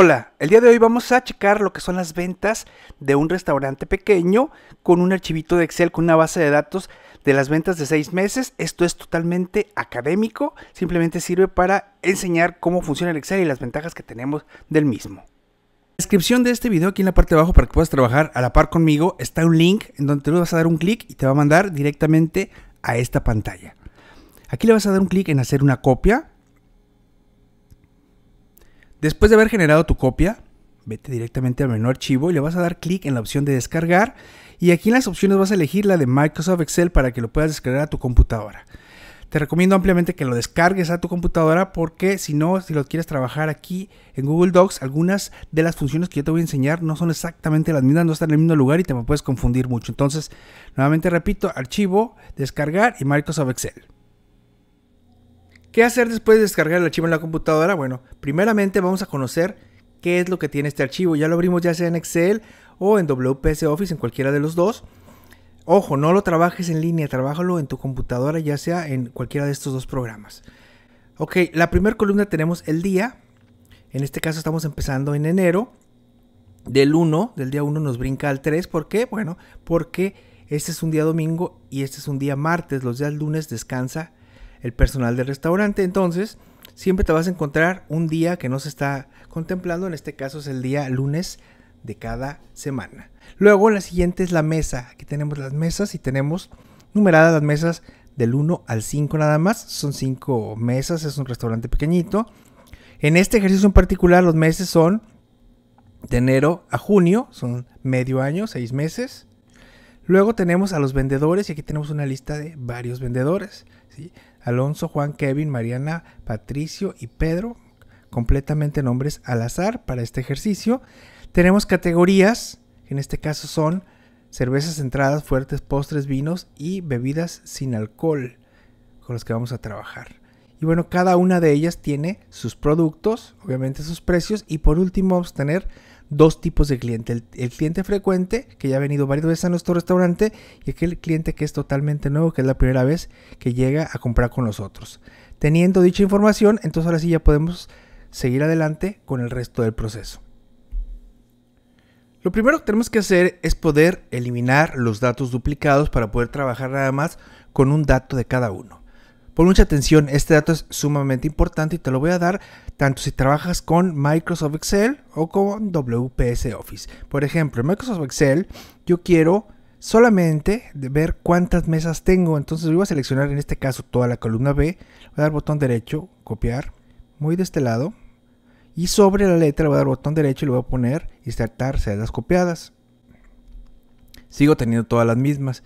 Hola, el día de hoy vamos a checar lo que son las ventas de un restaurante pequeño con un archivito de Excel con una base de datos de las ventas de seis meses. Esto es totalmente académico, simplemente sirve para enseñar cómo funciona el Excel y las ventajas que tenemos del mismo. En la descripción de este video, aquí en la parte de abajo, para que puedas trabajar a la par conmigo, está un link en donde te vas a dar un clic y te va a mandar directamente a esta pantalla. Aquí le vas a dar un clic en hacer una copia Después de haber generado tu copia, vete directamente al menú archivo y le vas a dar clic en la opción de descargar y aquí en las opciones vas a elegir la de Microsoft Excel para que lo puedas descargar a tu computadora. Te recomiendo ampliamente que lo descargues a tu computadora porque si no, si lo quieres trabajar aquí en Google Docs, algunas de las funciones que yo te voy a enseñar no son exactamente las mismas, no están en el mismo lugar y te puedes confundir mucho. Entonces, nuevamente repito, archivo, descargar y Microsoft Excel. ¿Qué hacer después de descargar el archivo en la computadora? Bueno, primeramente vamos a conocer qué es lo que tiene este archivo. Ya lo abrimos ya sea en Excel o en WPS Office, en cualquiera de los dos. Ojo, no lo trabajes en línea, trabájalo en tu computadora, ya sea en cualquiera de estos dos programas. Ok, la primera columna tenemos el día. En este caso estamos empezando en enero. Del 1, del día 1 nos brinca al 3. ¿Por qué? Bueno, porque este es un día domingo y este es un día martes. Los días lunes descansa el personal del restaurante. Entonces, siempre te vas a encontrar un día que no se está contemplando, en este caso es el día lunes de cada semana. Luego la siguiente es la mesa. Aquí tenemos las mesas y tenemos numeradas las mesas del 1 al 5 nada más. Son 5 mesas, es un restaurante pequeñito. En este ejercicio en particular los meses son de enero a junio, son medio año, 6 meses. Luego tenemos a los vendedores y aquí tenemos una lista de varios vendedores. ¿sí? Alonso, Juan, Kevin, Mariana, Patricio y Pedro, completamente nombres al azar para este ejercicio. Tenemos categorías, que en este caso son cervezas entradas, fuertes, postres, vinos y bebidas sin alcohol, con los que vamos a trabajar. Y bueno, cada una de ellas tiene sus productos, obviamente sus precios, y por último vamos a tener dos tipos de cliente. El, cliente frecuente, que ya ha venido varias veces a nuestro restaurante, y aquel cliente que es totalmente nuevo, que es la primera vez que llega a comprar con nosotros. Teniendo dicha información, entonces ahora sí ya podemos seguir adelante con el resto del proceso. Lo primero que tenemos que hacer es poder eliminar los datos duplicados para poder trabajar nada más con un dato de cada uno. Pon mucha atención, este dato es sumamente importante y te lo voy a dar tanto si trabajas con Microsoft Excel o con WPS Office. Por ejemplo, en Microsoft Excel yo quiero solamente ver cuántas mesas tengo. Entonces voy a seleccionar en este caso toda la columna B. Voy a dar botón derecho, copiar, muy de este lado. Y sobre la letra le voy a dar botón derecho y le voy a poner insertar celdas copiadas. Sigo teniendo todas las mismas.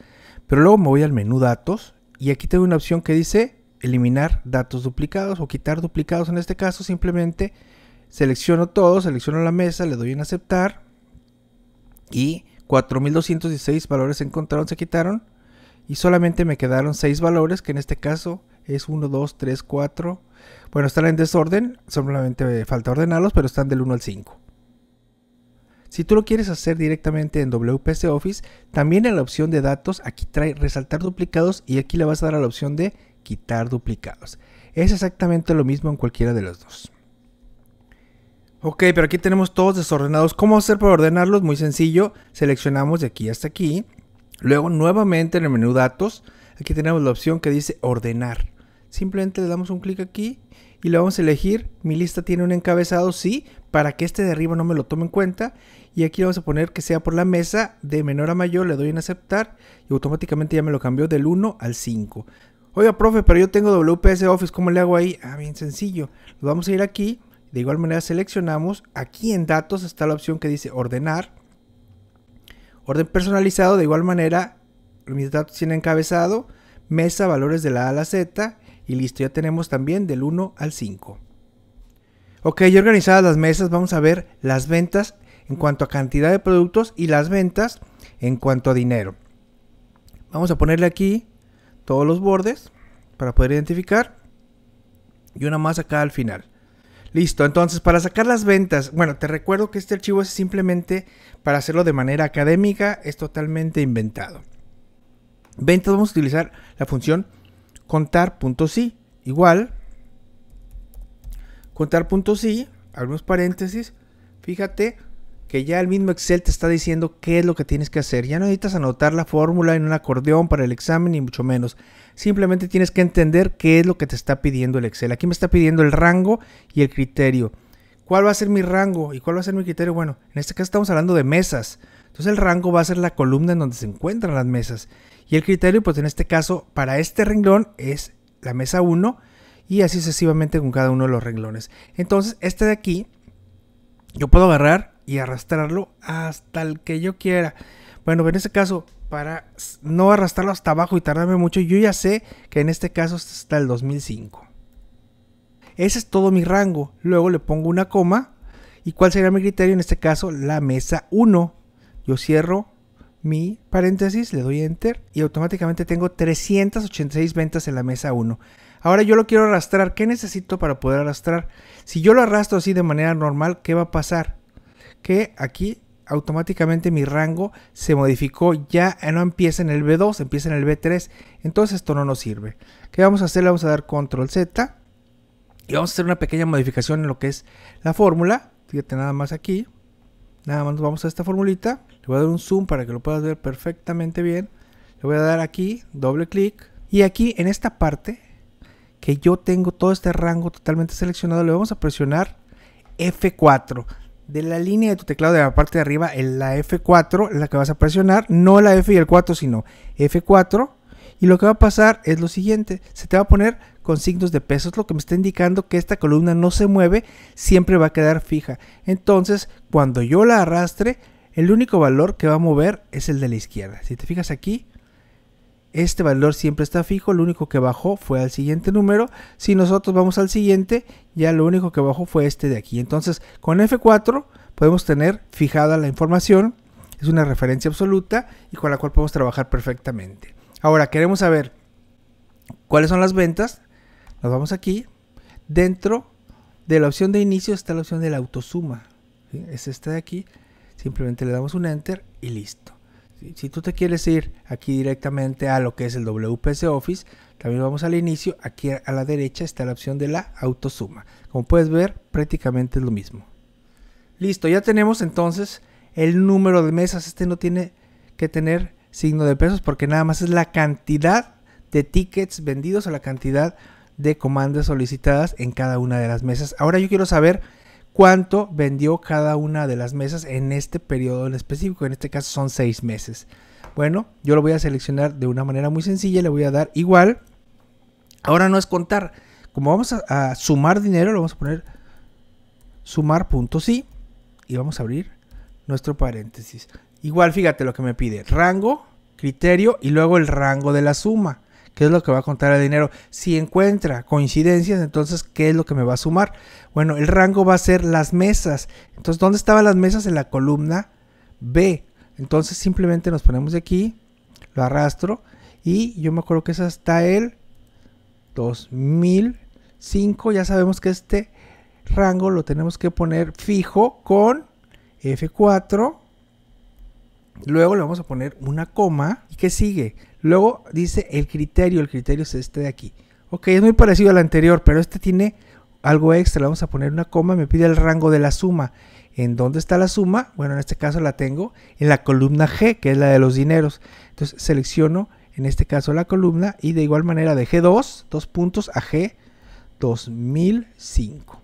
Pero luego me voy al menú datos y aquí tengo una opción que dice eliminar datos duplicados o quitar duplicados. En este caso simplemente selecciono todo, selecciono la mesa, le doy en aceptar y 4216 valores se encontraron, se quitaron y solamente me quedaron 6 valores que en este caso es 1, 2, 3, 4 bueno están en desorden, solamente falta ordenarlos pero están del 1 al 5 si tú lo quieres hacer directamente en WPS Office, también en la opción de datos, aquí trae resaltar duplicados y aquí le vas a dar a la opción de quitar duplicados. Es exactamente lo mismo en cualquiera de los dos. Ok, pero aquí tenemos todos desordenados. ¿Cómo hacer para ordenarlos? Muy sencillo. Seleccionamos de aquí hasta aquí. Luego nuevamente en el menú datos, aquí tenemos la opción que dice ordenar. Simplemente le damos un clic aquí y le vamos a elegir. Mi lista tiene un encabezado, sí, para que este de arriba no me lo tome en cuenta. Y aquí vamos a poner que sea por la mesa de menor a mayor, le doy en aceptar y automáticamente ya me lo cambió del 1 al 5. Oiga, profe, pero yo tengo WPS Office, ¿cómo le hago ahí? Ah, bien sencillo. Vamos a ir aquí, de igual manera seleccionamos, aquí en datos está la opción que dice ordenar. Orden personalizado, de igual manera, mis datos tienen encabezado, mesa, valores de la A a la Z, y listo, ya tenemos también del 1 al 5. Ok, ya organizadas las mesas, vamos a ver las ventas en cuanto a cantidad de productos y las ventas en cuanto a dinero. Vamos a ponerle aquí todos los bordes para poder identificar y una más acá al final. Listo, entonces para sacar las ventas, bueno, te recuerdo que este archivo es simplemente para hacerlo de manera académica, es totalmente inventado. Ventas vamos a utilizar la función contar.si, igual contar.si, algunos paréntesis, Fíjate que ya el mismo Excel te está diciendo qué es lo que tienes que hacer. Ya no necesitas anotar la fórmula en un acordeón para el examen, ni mucho menos. Simplemente tienes que entender qué es lo que te está pidiendo el Excel. Aquí me está pidiendo el rango y el criterio. ¿Cuál va a ser mi rango y cuál va a ser mi criterio? Bueno, en este caso estamos hablando de mesas. Entonces el rango va a ser la columna en donde se encuentran las mesas. Y el criterio, pues en este caso, para este renglón es la mesa 1 y así sucesivamente con cada uno de los renglones. Entonces, este de aquí, yo puedo agarrar y arrastrarlo hasta el que yo quiera. Bueno, en este caso, para no arrastrarlo hasta abajo y tardarme mucho, yo ya sé que en este caso está el 2005. Ese es todo mi rango. Luego le pongo una coma. ¿Y cuál sería mi criterio? En este caso, la mesa 1. Yo cierro mi paréntesis, le doy enter y automáticamente tengo 386 ventas en la mesa 1. Ahora yo lo quiero arrastrar. ¿Qué necesito para poder arrastrar? Si yo lo arrastro así de manera normal, ¿qué va a pasar? Que aquí automáticamente mi rango se modificó, ya no empieza en el B2, empieza en el B3, entonces esto no nos sirve. ¿Qué vamos a hacer? Le vamos a dar control Z y vamos a hacer una pequeña modificación en lo que es la fórmula, fíjate nada más aquí, nada más vamos a esta formulita, le voy a dar un zoom para que lo puedas ver perfectamente bien, le voy a dar aquí, doble clic, y aquí en esta parte, que yo tengo todo este rango totalmente seleccionado, le vamos a presionar F4 de la línea de tu teclado de la parte de arriba, la F4, la que vas a presionar, no la F y el 4, sino F4. Y lo que va a pasar es lo siguiente, se te va a poner con signos de peso, es lo que me está indicando que esta columna no se mueve, siempre va a quedar fija. Entonces, cuando yo la arrastre, el único valor que va a mover es el de la izquierda. Si te fijas aquí, este valor siempre está fijo, lo único que bajó fue al siguiente número. Si nosotros vamos al siguiente, ya lo único que bajó fue este de aquí. Entonces, con F4 podemos tener fijada la información, es una referencia absoluta y con la cual podemos trabajar perfectamente. Ahora, queremos saber cuáles son las ventas. Nos vamos aquí. Dentro de la opción de inicio está la opción de la autosuma. Es esta de aquí. Simplemente le damos un enter y listo. Si tú te quieres ir aquí directamente a lo que es el WPS Office, también vamos al inicio. Aquí a la derecha está la opción de la autosuma. Como puedes ver, prácticamente es lo mismo. Listo, ya tenemos entonces el número de mesas. Este no tiene que tener signo de pesos porque nada más es la cantidad de tickets vendidos o la cantidad de comandas solicitadas en cada una de las mesas. Ahora yo quiero saber cuánto vendió cada una de las mesas en este periodo en específico. En este caso son seis meses. Bueno, yo lo voy a seleccionar de una manera muy sencilla. Le voy a dar igual. Ahora no es contar. Como vamos a, sumar dinero, lo vamos a poner sumar punto sí. Y vamos a abrir nuestro paréntesis. Igual, fíjate lo que me pide. Rango, criterio y luego el rango de la suma. ¿Qué es lo que va a contar el dinero? Si encuentra coincidencias, entonces, ¿qué es lo que me va a sumar? Bueno, el rango va a ser las mesas. Entonces, ¿dónde estaban las mesas? En la columna B. Entonces, simplemente nos ponemos de aquí, lo arrastro y yo me acuerdo que es hasta el 2005. Ya sabemos que este rango lo tenemos que poner fijo con F4. Luego le vamos a poner una coma. ¿Y qué sigue? Luego dice el criterio, el criterio es este de aquí. Ok, es muy parecido al anterior, pero este tiene algo extra. Le vamos a poner una coma, me pide el rango de la suma. ¿En dónde está la suma? Bueno, en este caso la tengo en la columna G, que es la de los dineros. Entonces selecciono en este caso la columna y de igual manera de G2, dos puntos a G 2005.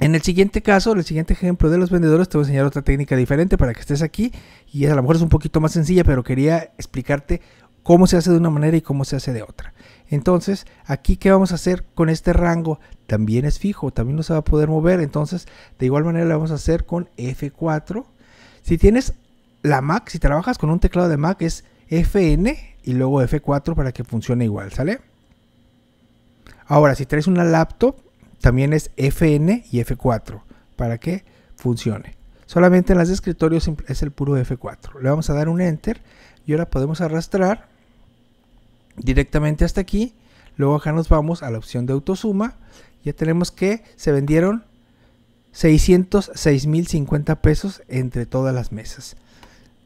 En el siguiente caso, el siguiente ejemplo de los vendedores, te voy a enseñar otra técnica diferente para que estés aquí. Y a lo mejor es un poquito más sencilla, pero quería explicarte cómo se hace de una manera y cómo se hace de otra. Entonces, aquí, ¿qué vamos a hacer con este rango? También es fijo, también no se va a poder mover. Entonces, de igual manera, lo vamos a hacer con F4. Si tienes la Mac, si trabajas con un teclado de Mac, es FN y luego F4 para que funcione igual, ¿sale? Ahora, si traes una laptop, también es FN y F4 para que funcione. Solamente en las de escritorio es el puro F4. Le vamos a dar un Enter y ahora podemos arrastrar directamente hasta aquí. Luego acá nos vamos a la opción de autosuma. Ya tenemos que se vendieron 606.050 pesos entre todas las mesas.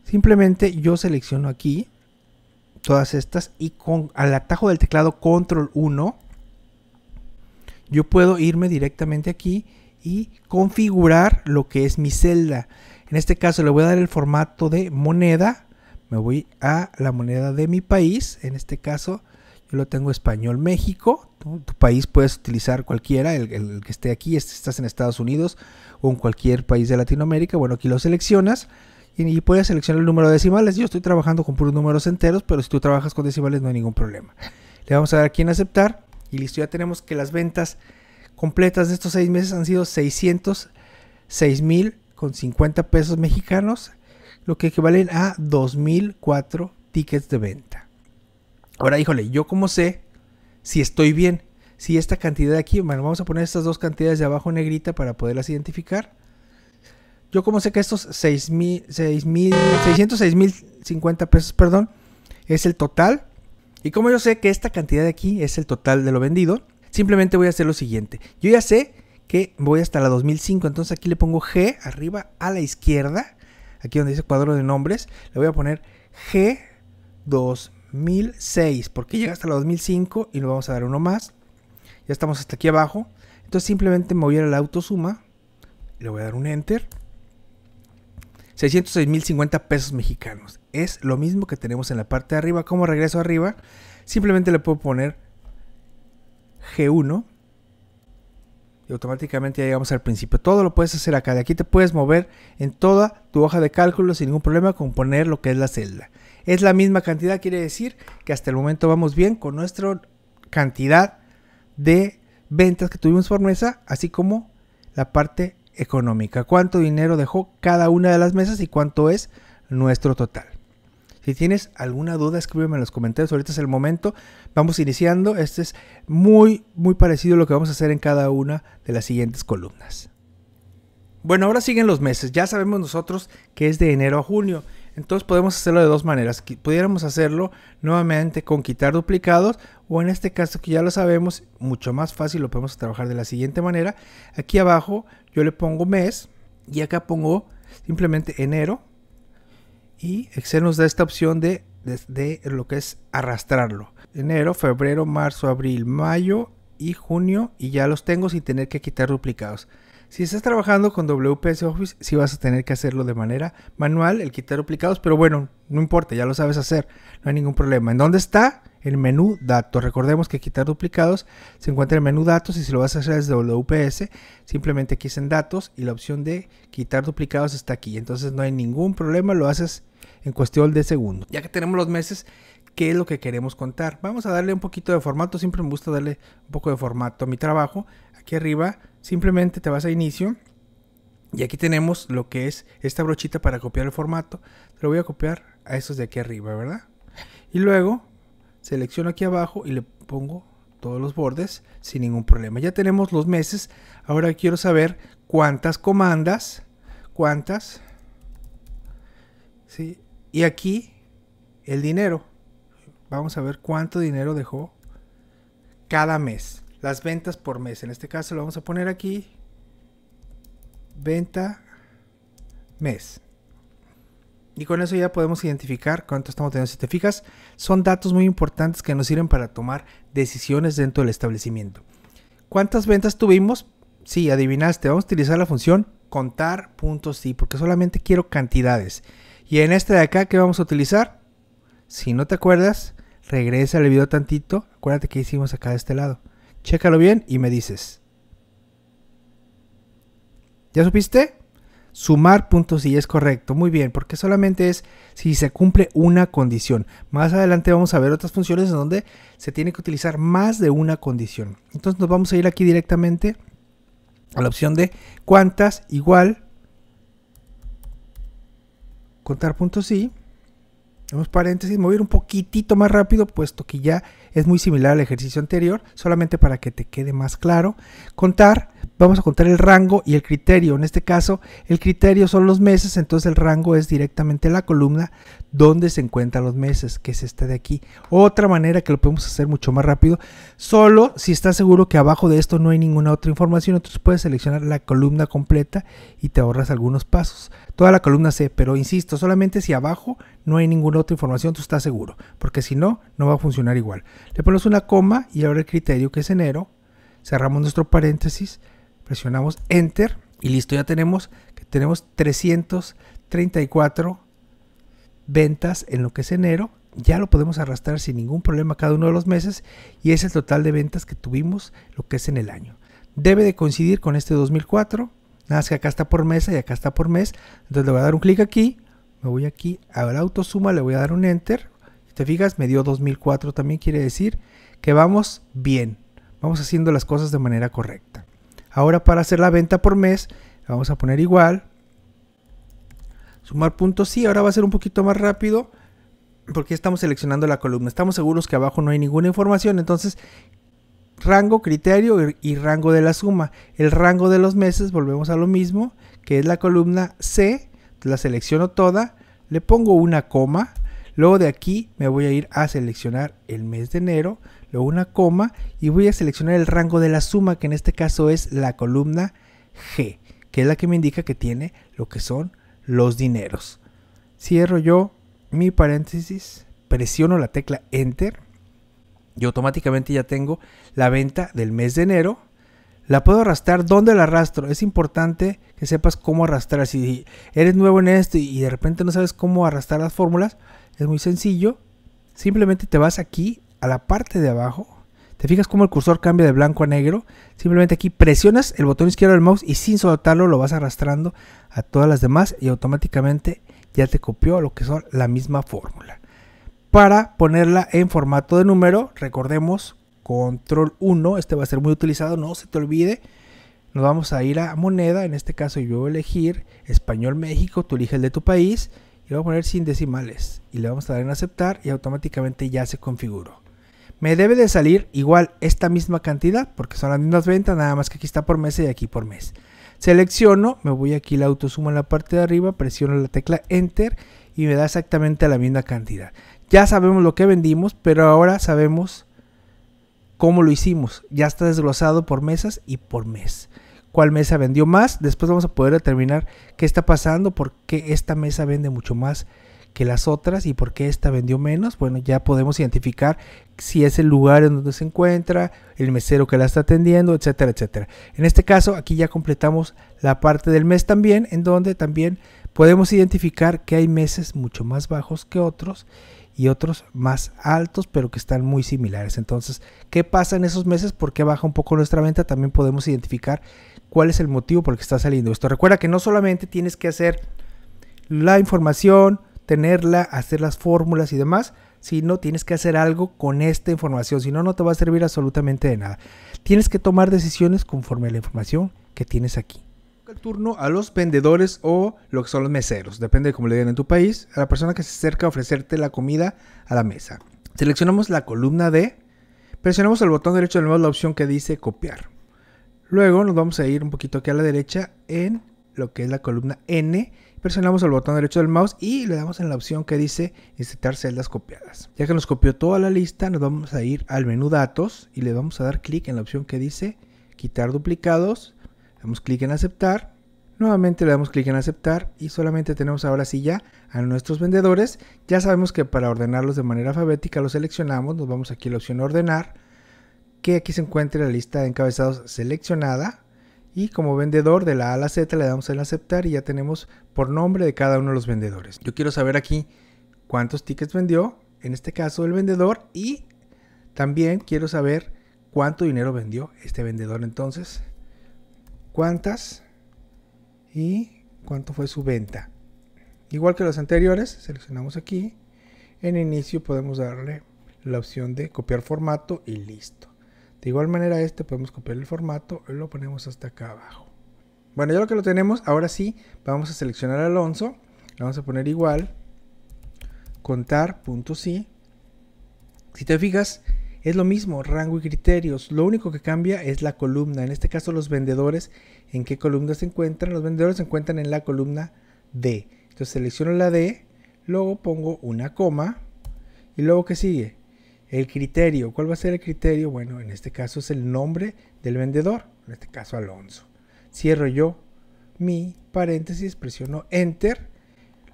Simplemente yo selecciono aquí todas estas y con al atajo del teclado control 1 yo puedo irme directamente aquí y configurar lo que es mi celda. En este caso le voy a dar el formato de moneda. Me voy a la moneda de mi país. En este caso yo lo tengo español México. Tu, país puedes utilizar cualquiera, el, que esté aquí. Este, estás en Estados Unidos o en cualquier país de Latinoamérica. Bueno, aquí lo seleccionas y, puedes seleccionar el número de decimales. Yo estoy trabajando con puros números enteros, pero si tú trabajas con decimales no hay ningún problema. Le vamos a dar aquí en aceptar y listo. Ya tenemos que las ventas completas de estos seis meses han sido 606 mil con 50 pesos mexicanos, lo que equivalen a 2004 tickets de venta. Ahora, híjole, yo como sé si estoy bien, si esta cantidad de aquí, bueno, vamos a poner estas dos cantidades de abajo negrita para poderlas identificar. Yo como sé que estos 6 mil, 606 mil 50 pesos, perdón, es el total. Y como yo sé que esta cantidad de aquí es el total de lo vendido, simplemente voy a hacer lo siguiente. Yo ya sé que voy hasta la 2005. Entonces aquí le pongo G arriba a la izquierda. Aquí donde dice cuadro de nombres. Le voy a poner G 2006. Porque llega hasta la 2005 y le vamos a dar uno más. Ya estamos hasta aquí abajo. Entonces simplemente me voy a la autosuma. Le voy a dar un enter. 606.050 pesos mexicanos. Es lo mismo que tenemos en la parte de arriba. Como regreso arriba, simplemente le puedo poner G1 y automáticamente ya llegamos al principio. Todo lo puedes hacer acá. De aquí te puedes mover en toda tu hoja de cálculo sin ningún problema con poner lo que es la celda. Es la misma cantidad, quiere decir que hasta el momento vamos bien con nuestra cantidad de ventas que tuvimos por mesa, así como la parte económica. Cuánto dinero dejó cada una de las mesas y cuánto es nuestro total. Si tienes alguna duda, escríbeme en los comentarios. Ahorita es el momento. Vamos iniciando. Este es muy, muy parecido a lo que vamos a hacer en cada una de las siguientes columnas. Bueno, ahora siguen los meses. Ya sabemos nosotros que es de enero a junio. Entonces podemos hacerlo de dos maneras. Pudiéramos hacerlo nuevamente con quitar duplicados o en este caso que ya lo sabemos, mucho más fácil lo podemos trabajar de la siguiente manera. Aquí abajo yo le pongo mes y acá pongo simplemente enero y Excel nos da esta opción de, de, lo que es arrastrarlo. Enero, febrero, marzo, abril, mayo y junio y ya los tengo sin tener que quitar duplicados. Si estás trabajando con WPS Office, sí vas a tener que hacerlo de manera manual, el quitar duplicados, pero bueno, no importa, ya lo sabes hacer, no hay ningún problema. ¿En dónde está? El menú datos. Recordemos que quitar duplicados se encuentra en el menú datos y si lo vas a hacer desde WPS, simplemente aquí es en datos y la opción de quitar duplicados está aquí. Entonces no hay ningún problema, lo haces en cuestión de segundos. Ya que tenemos los meses, ¿qué es lo que queremos contar? Vamos a darle un poquito de formato, siempre me gusta darle un poco de formato a mi trabajo. Aquí arriba simplemente te vas a inicio y aquí tenemos lo que es esta brochita para copiar el formato. Te lo voy a copiar a esos de aquí arriba, ¿verdad? Y luego selecciono aquí abajo y le pongo todos los bordes sin ningún problema. Ya tenemos los meses. Ahora quiero saber cuántas comandas, cuántas, ¿sí? Y aquí el dinero. Vamos a ver cuánto dinero dejó cada mes. Las ventas por mes. En este caso lo vamos a poner aquí. Venta mes. Y con eso ya podemos identificar cuánto estamos teniendo. Si te fijas, son datos muy importantes que nos sirven para tomar decisiones dentro del establecimiento. ¿Cuántas ventas tuvimos? Sí, adivinaste. Vamos a utilizar la función contar puntos sí, porque solamente quiero cantidades. Y en este de acá, ¿qué vamos a utilizar? Si no te acuerdas, regresa el video tantito. Acuérdate que hicimos acá de este lado. Chécalo bien y me dices. ¿Ya supiste? Sumar puntos si es correcto. Muy bien, porque solamente es si se cumple una condición. Más adelante vamos a ver otras funciones en donde se tiene que utilizar más de una condición. Entonces nos vamos a ir aquí directamente a la opción de cuántas igual contar puntos y Vamos paréntesis, mover un poquitito más rápido, puesto que ya es muy similar al ejercicio anterior, solamente para que te quede más claro. Contar, vamos a contar el rango y el criterio. En este caso, el criterio son los meses, entonces el rango es directamente la columna donde se encuentran los meses, que es esta de aquí. Otra manera que lo podemos hacer mucho más rápido, solo si estás seguro que abajo de esto no hay ninguna otra información, entonces puedes seleccionar la columna completa y te ahorras algunos pasos toda la columna C, pero insisto, solamente si abajo no hay ninguna otra información, tú estás seguro, porque si no, no va a funcionar igual. Le ponemos una coma y ahora el criterio que es enero, cerramos nuestro paréntesis, presionamos Enter y listo, ya tenemos tenemos 334 ventas en lo que es enero. Ya lo podemos arrastrar sin ningún problema cada uno de los meses y es el total de ventas que tuvimos lo que es en el año. Debe de coincidir con este 2004. Nada más que acá está por mes y acá está por mes. Entonces le voy a dar un clic aquí. Me voy aquí a la autosuma, le voy a dar un enter. Si te fijas, me dio 2004 también quiere decir que vamos bien. Vamos haciendo las cosas de manera correcta. Ahora para hacer la venta por mes, vamos a poner igual. Sumar puntos, sí, ahora va a ser un poquito más rápido porque estamos seleccionando la columna. Estamos seguros que abajo no hay ninguna información, entonces rango, criterio y rango de la suma. El rango de los meses, volvemos a lo mismo, que es la columna C, la selecciono toda, le pongo una coma, luego de aquí me voy a ir a seleccionar el mes de enero, luego una coma y voy a seleccionar el rango de la suma, que en este caso es la columna G, que es la que me indica que tiene lo que son los dineros. Cierro yo mi paréntesis, presiono la tecla Enter y automáticamente ya tengo la venta del mes de enero. La puedo arrastrar. ¿Dónde la arrastro? Es importante que sepas cómo arrastrar. Si eres nuevo en esto y de repente no sabes cómo arrastrar las fórmulas, es muy sencillo. Simplemente te vas aquí a la parte de abajo. Te fijas cómo el cursor cambia de blanco a negro. Simplemente aquí presionas el botón izquierdo del mouse y sin soltarlo lo vas arrastrando a todas las demás y automáticamente ya te copió lo que son la misma fórmula. Para ponerla en formato de número, recordemos control 1, este va a ser muy utilizado, no se te olvide. Nos vamos a ir a moneda, en este caso yo voy a elegir español México, tú eliges el de tu país y voy a poner sin decimales y le vamos a dar en aceptar y automáticamente ya se configuró. Me debe de salir igual esta misma cantidad porque son las mismas ventas, nada más que aquí está por mes y aquí por mes. Selecciono, me voy aquí la autosuma en la parte de arriba, presiono la tecla Enter y me da exactamente la misma cantidad. Ya sabemos lo que vendimos, pero ahora sabemos cómo lo hicimos. Ya está desglosado por mesas y por mes. ¿Cuál mesa vendió más? Después vamos a poder determinar qué está pasando, por qué esta mesa vende mucho más que las otras y por qué esta vendió menos. Bueno, ya podemos identificar si es el lugar en donde se encuentra, el mesero que la está atendiendo, etcétera, etcétera. En este caso, aquí ya completamos la parte del mes también, en donde también podemos identificar que hay meses mucho más bajos que otros y otros más altos, pero que están muy similares. Entonces, ¿qué pasa en esos meses? ¿Por qué baja un poco nuestra venta? También podemos identificar cuál es el motivo por el que está saliendo esto. Recuerda que no solamente tienes que hacer la información, tenerla, hacer las fórmulas y demás, sino tienes que hacer algo con esta información, si no, no te va a servir absolutamente de nada. Tienes que tomar decisiones conforme a la información que tienes aquí. El turno a los vendedores o lo que son los meseros, depende de cómo le digan en tu país, a la persona que se acerca a ofrecerte la comida a la mesa. Seleccionamos la columna D, presionamos el botón derecho del mouse la opción que dice copiar. Luego nos vamos a ir un poquito aquí a la derecha en lo que es la columna N presionamos el botón derecho del mouse y le damos en la opción que dice insertar celdas copiadas. Ya que nos copió toda la lista, nos vamos a ir al menú datos y le vamos a dar clic en la opción que dice quitar duplicados. Damos clic en aceptar. Nuevamente le damos clic en aceptar y solamente tenemos ahora sí ya a nuestros vendedores. Ya sabemos que para ordenarlos de manera alfabética los seleccionamos. Nos vamos aquí a la opción ordenar. Que aquí se encuentre la lista de encabezados seleccionada y como vendedor de la A a la Z le damos en aceptar y ya tenemos por nombre de cada uno de los vendedores. Yo quiero saber aquí cuántos tickets vendió, en este caso el vendedor, y también quiero saber cuánto dinero vendió este vendedor entonces, cuántas y cuánto fue su venta. Igual que los anteriores, seleccionamos aquí. En inicio podemos darle la opción de copiar formato y listo. De igual manera este podemos copiar el formato y lo ponemos hasta acá abajo. Bueno, ya lo que lo tenemos, ahora sí, vamos a seleccionar a Alonso. Le vamos a poner igual, contar, punto sí. Si te fijas, es lo mismo, rango y criterios. Lo único que cambia es la columna. En este caso, los vendedores, ¿en qué columna se encuentran? Los vendedores se encuentran en la columna D. Entonces selecciono la D, luego pongo una coma y luego ¿qué sigue? El criterio, ¿cuál va a ser el criterio? Bueno, en este caso es el nombre del vendedor, en este caso Alonso. Cierro yo mi paréntesis, presiono Enter,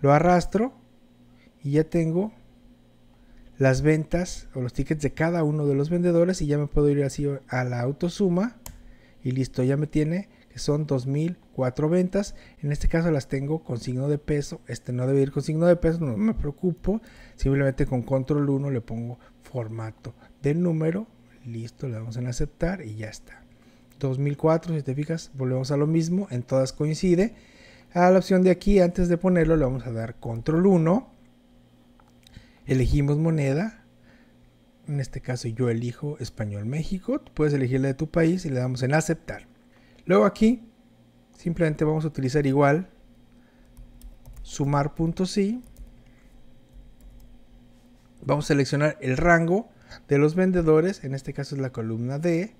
lo arrastro y ya tengo las ventas o los tickets de cada uno de los vendedores y ya me puedo ir así a la autosuma y listo, ya me tiene son 2004 ventas. En este caso las tengo con signo de peso. Este no debe ir con signo de peso, no me preocupo. Simplemente con control 1 le pongo formato de número. Listo, le damos en aceptar y ya está. 2004, si te fijas, volvemos a lo mismo, en todas coincide. A la opción de aquí, antes de ponerlo, le vamos a dar control 1. Elegimos moneda. En este caso yo elijo español México. puedes elegir la de tu país y le damos en aceptar. Luego aquí simplemente vamos a utilizar igual sumar.si. Vamos a seleccionar el rango de los vendedores, en este caso es la columna D,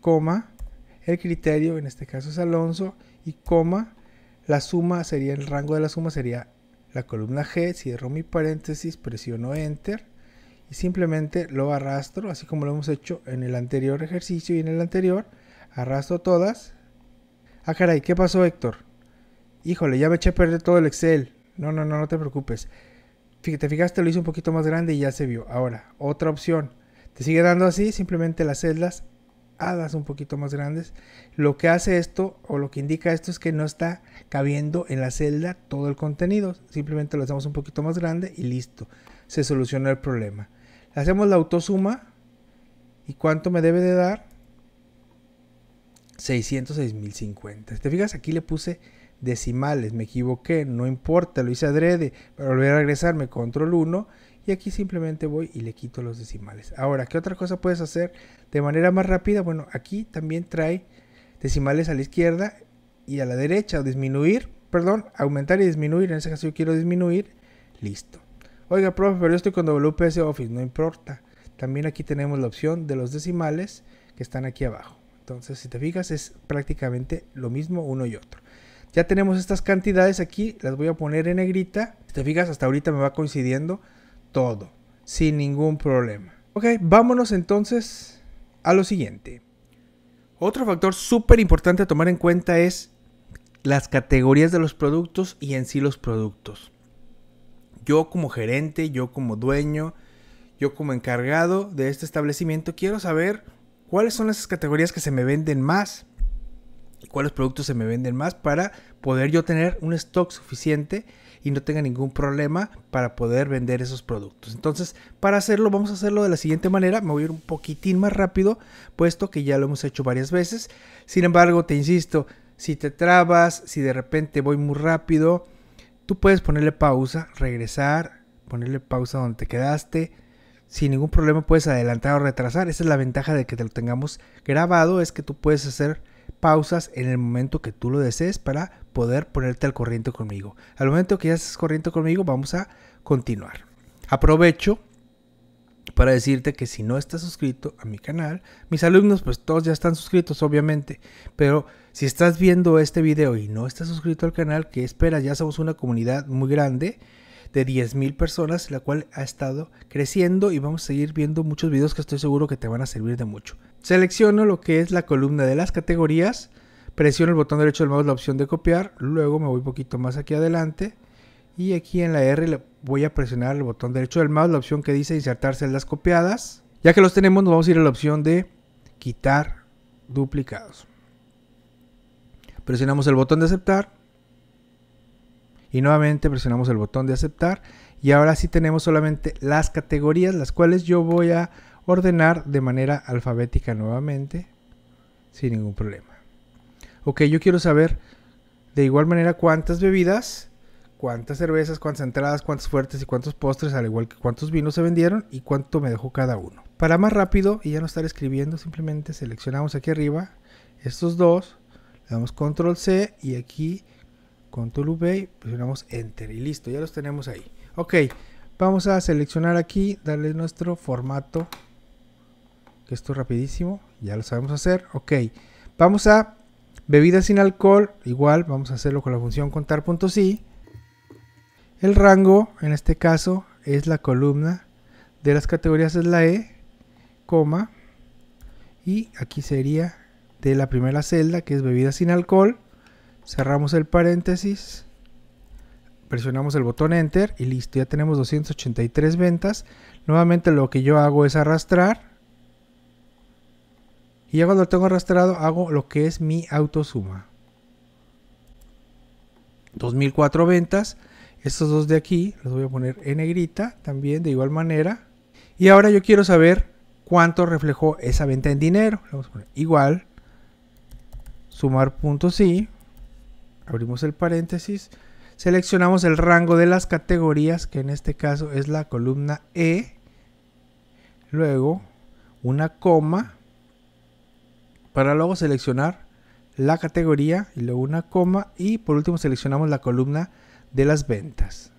coma, el criterio, en este caso es Alonso, y coma, la suma sería, el rango de la suma sería la columna G, cierro mi paréntesis, presiono Enter, y simplemente lo arrastro, así como lo hemos hecho en el anterior ejercicio y en el anterior, Arrastro todas. Ah, caray, ¿qué pasó, Héctor? Híjole, ya me eché a perder todo el Excel. No, no, no, no te preocupes. Fíjate, fijaste, lo hice un poquito más grande y ya se vio. Ahora, otra opción. Te sigue dando así, simplemente las celdas hadas un poquito más grandes. Lo que hace esto o lo que indica esto es que no está cabiendo en la celda todo el contenido. Simplemente lo hacemos un poquito más grande y listo. Se solucionó el problema. Hacemos la autosuma. ¿Y cuánto me debe de dar? 606.050. ¿Te fijas? Aquí le puse decimales, me equivoqué, no importa, lo hice adrede. Para volver a regresarme, control 1 y aquí simplemente voy y le quito los decimales. Ahora, ¿qué otra cosa puedes hacer de manera más rápida? Bueno, aquí también trae decimales a la izquierda y a la derecha, disminuir, perdón, aumentar y disminuir. En ese caso yo quiero disminuir, listo. Oiga, profe, pero yo estoy con WPS Office, no importa. También aquí tenemos la opción de los decimales que están aquí abajo. Entonces, si te fijas, es prácticamente lo mismo uno y otro. Ya tenemos estas cantidades aquí, las voy a poner en negrita. Si te fijas, hasta ahorita me va coincidiendo todo, sin ningún problema. Ok, vámonos entonces a lo siguiente. Otro factor súper importante a tomar en cuenta es las categorías de los productos y en sí los productos. Yo como gerente, yo como dueño, yo como encargado de este establecimiento quiero saber cuáles son esas categorías que se me venden más cuáles productos se me venden más para poder yo tener un stock suficiente y no tenga ningún problema para poder vender esos productos. Entonces, para hacerlo, vamos a hacerlo de la siguiente manera. Me voy a ir un poquitín más rápido, puesto que ya lo hemos hecho varias veces. Sin embargo, te insisto, si te trabas, si de repente voy muy rápido, tú puedes ponerle pausa, regresar, ponerle pausa donde te quedaste sin ningún problema puedes adelantar o retrasar. Esa es la ventaja de que te lo tengamos grabado, es que tú puedes hacer pausas en el momento que tú lo desees para poder ponerte al corriente conmigo. Al momento que ya estés corriente conmigo, vamos a continuar. Aprovecho para decirte que si no estás suscrito a mi canal, mis alumnos pues todos ya están suscritos obviamente, pero si estás viendo este video y no estás suscrito al canal, ¿qué esperas? Ya somos una comunidad muy grande de 10.000 personas, la cual ha estado creciendo y vamos a seguir viendo muchos videos que estoy seguro que te van a servir de mucho. Selecciono lo que es la columna de las categorías, presiono el botón derecho del mouse la opción de copiar, luego me voy un poquito más aquí adelante y aquí en la R voy a presionar el botón derecho del mouse la opción que dice insertar celdas copiadas. Ya que los tenemos nos vamos a ir a la opción de quitar duplicados. Presionamos el botón de aceptar y nuevamente presionamos el botón de aceptar. Y ahora sí tenemos solamente las categorías las cuales yo voy a ordenar de manera alfabética nuevamente sin ningún problema. Ok yo quiero saber de igual manera cuántas bebidas cuántas cervezas cuántas entradas cuántos fuertes y cuántos postres al igual que cuántos vinos se vendieron y cuánto me dejó cada uno. Para más rápido y ya no estar escribiendo simplemente seleccionamos aquí arriba estos dos le damos control C y aquí control V presionamos enter y listo, ya los tenemos ahí. Ok, vamos a seleccionar aquí, darle nuestro formato, que esto es rapidísimo, ya lo sabemos hacer. Ok, vamos a bebidas sin alcohol, igual vamos a hacerlo con la función contar.si. El rango, en este caso, es la columna de las categorías es la E, coma, y aquí sería de la primera celda que es bebidas sin alcohol cerramos el paréntesis, presionamos el botón Enter y listo, ya tenemos 283 ventas. Nuevamente lo que yo hago es arrastrar Y ya cuando lo tengo arrastrado hago lo que es mi autosuma. 2004 ventas. Estos dos de aquí los voy a poner en negrita también de igual manera. Y ahora yo quiero saber cuánto reflejó esa venta en dinero. Vamos a poner igual. Sumar puntos y abrimos el paréntesis, seleccionamos el rango de las categorías, que en este caso es la columna E, luego una coma, para luego seleccionar la categoría y luego una coma y por último seleccionamos la columna de las ventas.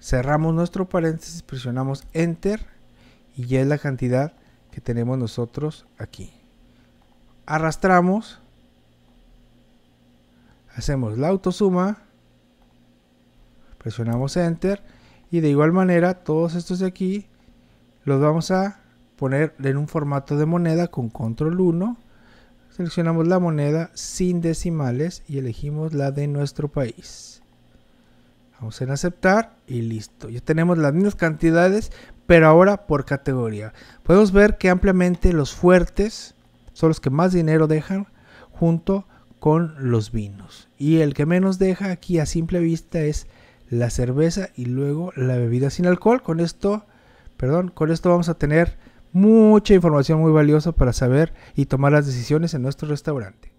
Cerramos nuestro paréntesis, presionamos Enter y ya es la cantidad que tenemos nosotros aquí. Arrastramos hacemos la autosuma, presionamos enter y de igual manera todos estos de aquí los vamos a poner en un formato de moneda con control 1 seleccionamos la moneda sin decimales y elegimos la de nuestro país. Vamos en aceptar y listo. Ya tenemos las mismas cantidades pero ahora por categoría. Podemos ver que ampliamente los fuertes son los que más dinero dejan junto con los vinos. Y el que menos deja aquí a simple vista es la cerveza y luego la bebida sin alcohol. Con esto, perdón, con esto vamos a tener mucha información muy valiosa para saber y tomar las decisiones en nuestro restaurante.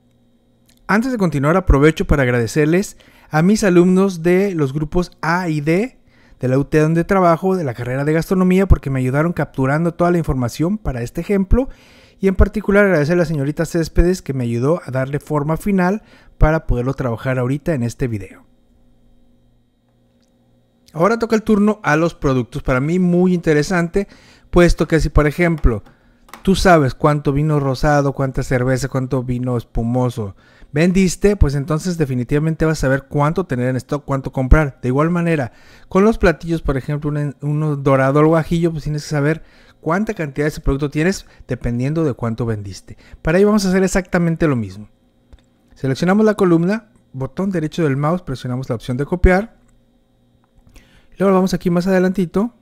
Antes de continuar, aprovecho para agradecerles a mis alumnos de los grupos A y D de la UT donde trabajo, de la carrera de gastronomía, porque me ayudaron capturando toda la información para este ejemplo y en particular agradecer a la señorita Céspedes que me ayudó a darle forma final para poderlo trabajar ahorita en este video. Ahora toca el turno a los productos, para mí muy interesante, puesto que si por ejemplo tú sabes cuánto vino rosado, cuánta cerveza, cuánto vino espumoso vendiste, pues entonces definitivamente vas a saber cuánto tener en stock, cuánto comprar. De igual manera, con los platillos, por ejemplo, un, dorado al guajillo, pues tienes que saber cuánta cantidad de ese producto tienes dependiendo de cuánto vendiste. Para ello vamos a hacer exactamente lo mismo. Seleccionamos la columna, botón derecho del mouse, presionamos la opción de copiar. Luego vamos aquí más adelantito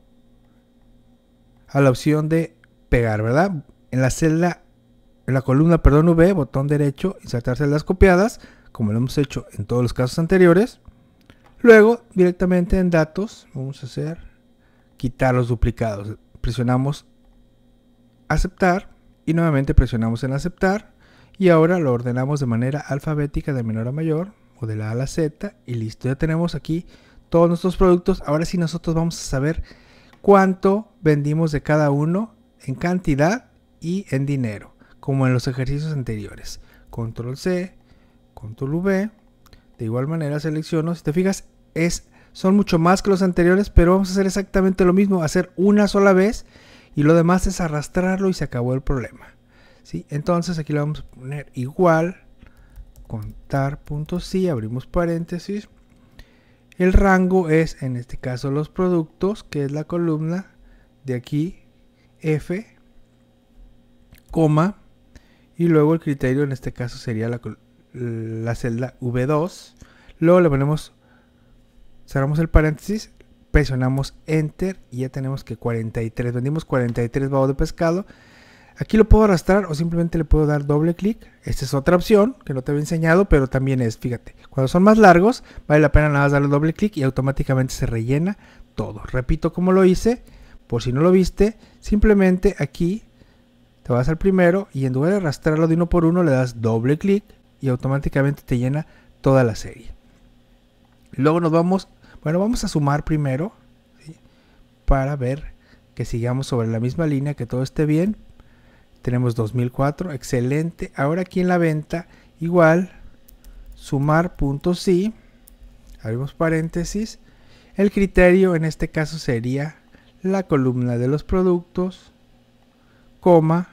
a la opción de pegar, ¿verdad? En la celda, en la columna, perdón, V, botón derecho, insertar celdas copiadas, como lo hemos hecho en todos los casos anteriores. Luego, directamente en datos, vamos a hacer quitar los duplicados. Presionamos aceptar y nuevamente presionamos en aceptar y ahora lo ordenamos de manera alfabética de menor a mayor o de la A la Z y listo, ya tenemos aquí todos nuestros productos. Ahora sí nosotros vamos a saber cuánto vendimos de cada uno en cantidad y en dinero, como en los ejercicios anteriores. Control C, Control V, de igual manera selecciono, si te fijas, es, son mucho más que los anteriores, pero vamos a hacer exactamente lo mismo, hacer una sola vez y lo demás es arrastrarlo y se acabó el problema. ¿sí? Entonces aquí le vamos a poner igual, contar punto sí, abrimos paréntesis. El rango es en este caso los productos, que es la columna de aquí, F, coma, y luego el criterio en este caso sería la, la celda V2. Luego le ponemos, cerramos el paréntesis, presionamos enter y ya tenemos que 43, vendimos 43 babos de pescado. Aquí lo puedo arrastrar o simplemente le puedo dar doble clic. Esta es otra opción que no te había enseñado, pero también es, fíjate, cuando son más largos, vale la pena nada más darle doble clic y automáticamente se rellena todo. Repito como lo hice, por si no lo viste, simplemente aquí te vas al primero y en lugar de arrastrarlo de uno por uno le das doble clic y automáticamente te llena toda la serie. Luego nos vamos bueno, vamos a sumar primero para ver que sigamos sobre la misma línea, que todo esté bien. Tenemos 2004, excelente. Ahora aquí en la venta, igual, sumar punto sí, abrimos paréntesis. El criterio en este caso sería la columna de los productos, coma,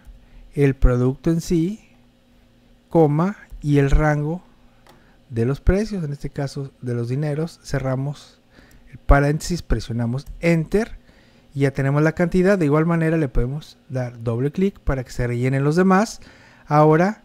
el producto en sí, coma, y el rango de los precios, en este caso de los dineros, cerramos el paréntesis, presionamos Enter y ya tenemos la cantidad. De igual manera le podemos dar doble clic para que se rellenen los demás. Ahora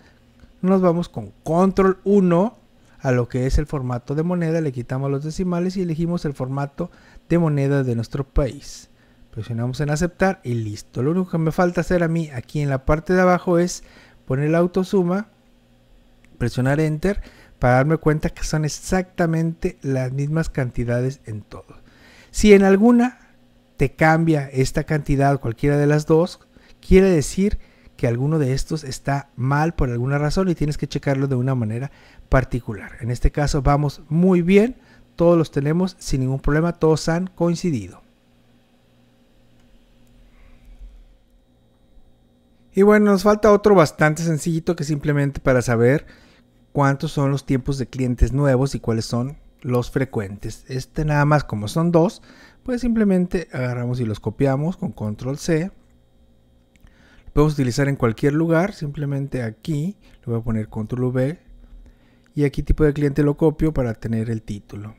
nos vamos con Control 1 a lo que es el formato de moneda, le quitamos los decimales y elegimos el formato de moneda de nuestro país. Presionamos en aceptar y listo. Lo único que me falta hacer a mí aquí en la parte de abajo es poner la autosuma, presionar enter para darme cuenta que son exactamente las mismas cantidades en todos. Si en alguna te cambia esta cantidad, cualquiera de las dos, quiere decir que alguno de estos está mal por alguna razón y tienes que checarlo de una manera particular. En este caso vamos muy bien, todos los tenemos sin ningún problema, todos han coincidido. Y bueno, nos falta otro bastante sencillito que simplemente para saber cuántos son los tiempos de clientes nuevos y cuáles son los frecuentes. Este nada más como son dos, pues simplemente agarramos y los copiamos con control C. Lo podemos utilizar en cualquier lugar, simplemente aquí le voy a poner control V y aquí tipo de cliente lo copio para tener el título.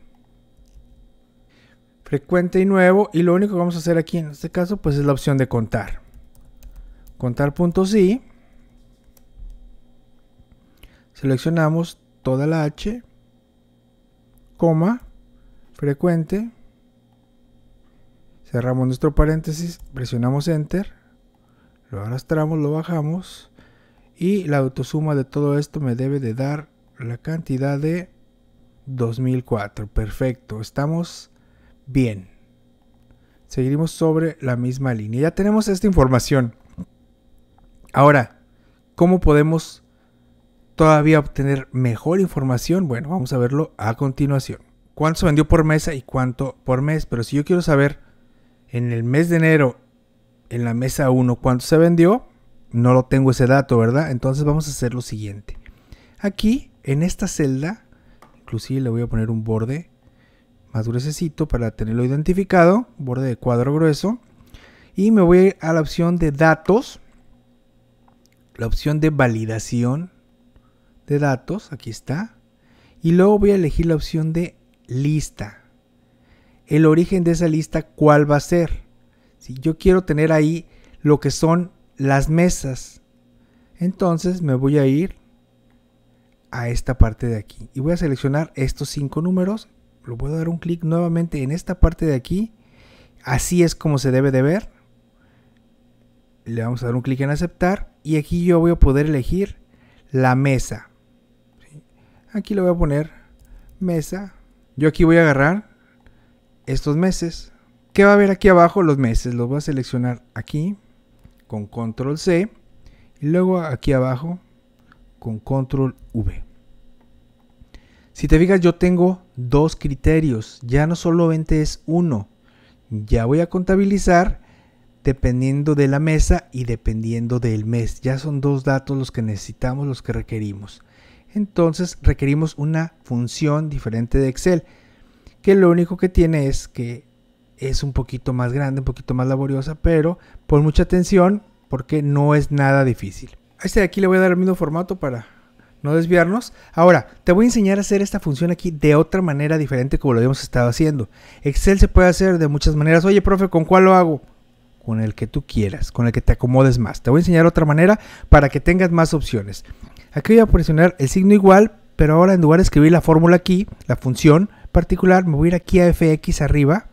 Frecuente y nuevo y lo único que vamos a hacer aquí en este caso pues es la opción de contar. Contar puntos y seleccionamos toda la H, coma, frecuente, cerramos nuestro paréntesis, presionamos enter, lo arrastramos, lo bajamos y la autosuma de todo esto me debe de dar la cantidad de 2004. Perfecto, estamos bien. Seguimos sobre la misma línea. Ya tenemos esta información. Ahora, ¿cómo podemos todavía obtener mejor información? Bueno, vamos a verlo a continuación. ¿Cuánto se vendió por mesa y cuánto por mes? Pero si yo quiero saber en el mes de enero, en la mesa 1, cuánto se vendió, no lo tengo ese dato, ¿verdad? Entonces vamos a hacer lo siguiente. Aquí, en esta celda, inclusive le voy a poner un borde más gruesecito para tenerlo identificado, borde de cuadro grueso. Y me voy a la opción de datos, la opción de validación de datos, aquí está. Y luego voy a elegir la opción de lista. El origen de esa lista, ¿cuál va a ser? Si yo quiero tener ahí lo que son las mesas, entonces me voy a ir a esta parte de aquí y voy a seleccionar estos cinco números. Lo voy a dar un clic nuevamente en esta parte de aquí. Así es como se debe de ver. Le vamos a dar un clic en aceptar y aquí yo voy a poder elegir la mesa. Aquí le voy a poner mesa. Yo aquí voy a agarrar estos meses. ¿Qué va a ver aquí abajo? Los meses. Los voy a seleccionar aquí con control C y luego aquí abajo con control V. Si te fijas, yo tengo dos criterios. Ya no solamente es uno. Ya voy a contabilizar dependiendo de la mesa y dependiendo del mes. Ya son dos datos los que necesitamos, los que requerimos entonces requerimos una función diferente de Excel, que lo único que tiene es que es un poquito más grande, un poquito más laboriosa, pero por mucha atención porque no es nada difícil. A este de aquí le voy a dar el mismo formato para no desviarnos. Ahora, te voy a enseñar a hacer esta función aquí de otra manera diferente como lo habíamos estado haciendo. Excel se puede hacer de muchas maneras. Oye, profe, ¿con cuál lo hago? Con el que tú quieras, con el que te acomodes más. Te voy a enseñar otra manera para que tengas más opciones. Aquí voy a presionar el signo igual, pero ahora en lugar de escribir la fórmula aquí, la función particular, me voy a ir aquí a fx arriba.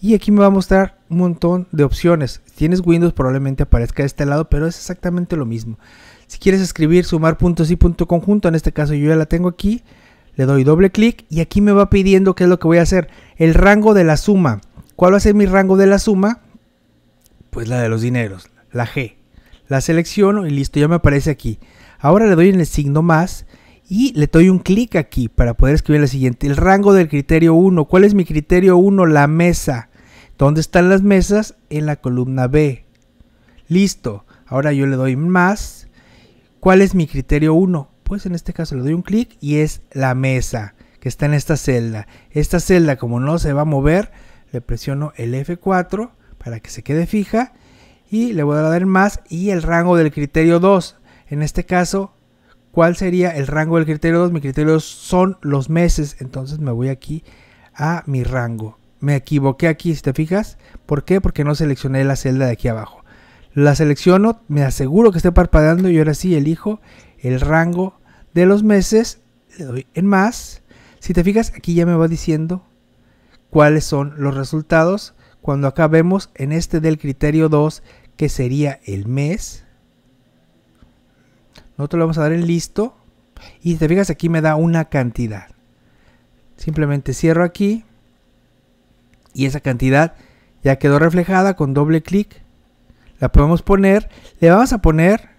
Y aquí me va a mostrar un montón de opciones. Si tienes Windows probablemente aparezca de este lado, pero es exactamente lo mismo. Si quieres escribir sumar puntos y punto conjunto, en este caso yo ya la tengo aquí, le doy doble clic y aquí me va pidiendo qué es lo que voy a hacer. El rango de la suma. ¿Cuál va a ser mi rango de la suma? Pues la de los dineros, la G. La selecciono y listo, ya me aparece aquí. Ahora le doy en el signo más y le doy un clic aquí para poder escribir la siguiente. El rango del criterio 1. ¿Cuál es mi criterio 1? La mesa. ¿Dónde están las mesas? En la columna B. Listo. Ahora yo le doy más. ¿Cuál es mi criterio 1? Pues en este caso le doy un clic y es la mesa que está en esta celda. Esta celda como no se va a mover, le presiono el F4 para que se quede fija y le voy a dar más y el rango del criterio 2. En este caso, ¿cuál sería el rango del criterio 2? Mi criterio son los meses, entonces me voy aquí a mi rango. Me equivoqué aquí, si te fijas. ¿Por qué? Porque no seleccioné la celda de aquí abajo. La selecciono, me aseguro que esté parpadeando y ahora sí elijo el rango de los meses. Le doy en más. Si te fijas, aquí ya me va diciendo cuáles son los resultados. Cuando acá vemos en este del criterio 2, que sería el mes, Nosotros le vamos a dar en listo. Y te fijas aquí me da una cantidad. Simplemente cierro aquí. Y esa cantidad ya quedó reflejada con doble clic. La podemos poner. Le vamos a poner.